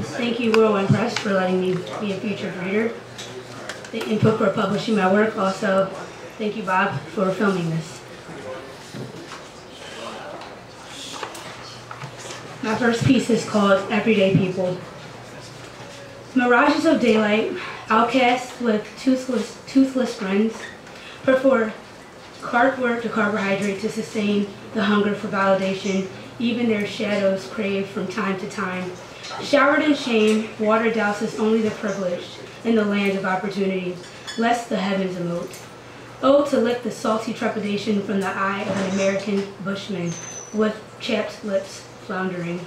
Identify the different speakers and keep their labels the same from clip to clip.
Speaker 1: Thank you, Whirlwind Press, for letting me be a featured reader. The input for publishing my work. Also, thank you, Bob, for filming this. My first piece is called Everyday People. Mirages of daylight, outcasts with toothless, toothless friends, prefer cardboard to carbohydrate to sustain the hunger for validation even their shadows crave from time to time. Showered in shame, water douses only the privileged in the land of opportunity, lest the heavens emote. Oh, to lick the salty trepidation from the eye of an American bushman with chapped lips floundering.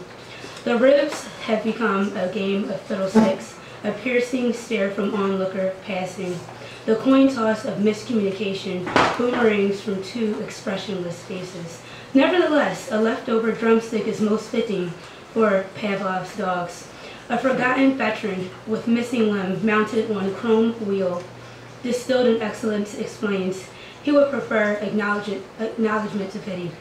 Speaker 1: The ribs have become a game of fiddlesticks, a piercing stare from onlooker passing. The coin toss of miscommunication boomerangs from two expressionless faces. Nevertheless, a leftover drumstick is most fitting for Pavlov's dogs. A forgotten veteran with missing limb mounted on a chrome wheel, distilled in excellence, explains he would prefer acknowledgement, acknowledgement to pity.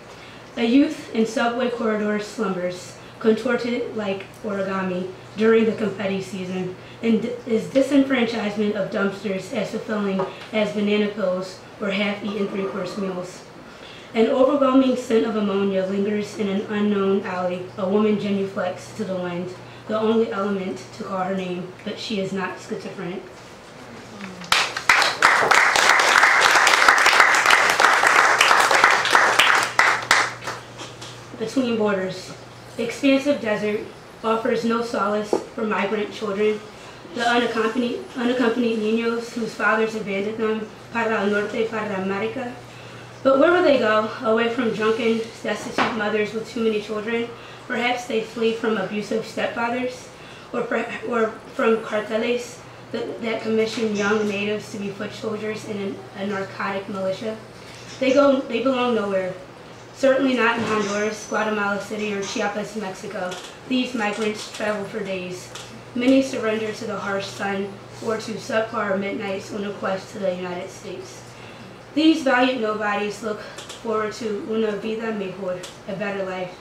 Speaker 1: A youth in subway corridors slumbers, contorted like origami during the confetti season, and is disenfranchisement of dumpsters as fulfilling as banana pills or half-eaten three-course meals. An overwhelming scent of ammonia lingers in an unknown alley, a woman genuflects to the wind, the only element to call her name, but she is not schizophrenic. Between borders, the expansive desert offers no solace for migrant children, the unaccompanied, unaccompanied niños whose fathers abandoned them para el norte, para America, but where will they go? Away from drunken, destitute mothers with too many children? Perhaps they flee from abusive stepfathers? Or, or from carteles that, that commission young natives to be foot soldiers in a, a narcotic militia? They, go, they belong nowhere. Certainly not in Honduras, Guatemala City, or Chiapas, Mexico. These migrants travel for days. Many surrender to the harsh sun or to subpar midnights on a quest to the United States. These valiant nobodies look forward to una vida mejor, a better life.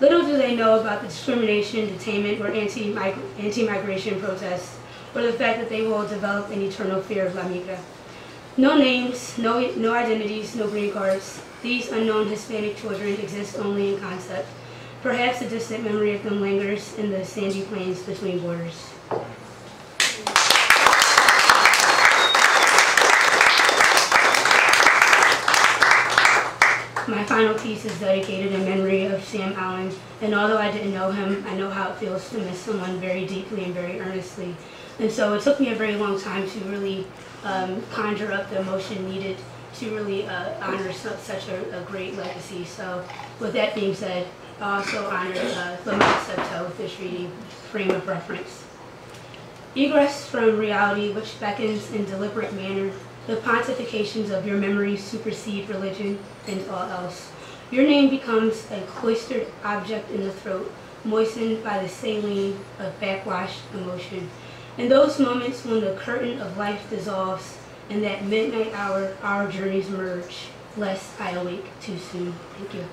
Speaker 1: Little do they know about the discrimination, detainment, or anti-migration anti protests, or the fact that they will develop an eternal fear of La Migra. No names, no, no identities, no green cards. These unknown Hispanic children exist only in concept. Perhaps a distant memory of them lingers in the sandy plains between borders. Final piece is dedicated in memory of Sam Allen, and although I didn't know him, I know how it feels to miss someone very deeply and very earnestly. And so it took me a very long time to really um, conjure up the emotion needed to really uh, honor such a, a, great legacy. So with that being said, I also honor uh, Lamont Steptoe reading, Frame of Reference. Egress from reality which beckons in deliberate manner the pontifications of your memories supersede religion and all else. Your name becomes a cloistered object in the throat, moistened by the saline of backwashed emotion. In those moments when the curtain of life dissolves, in that midnight hour, our journeys merge, lest I awake too soon. Thank you.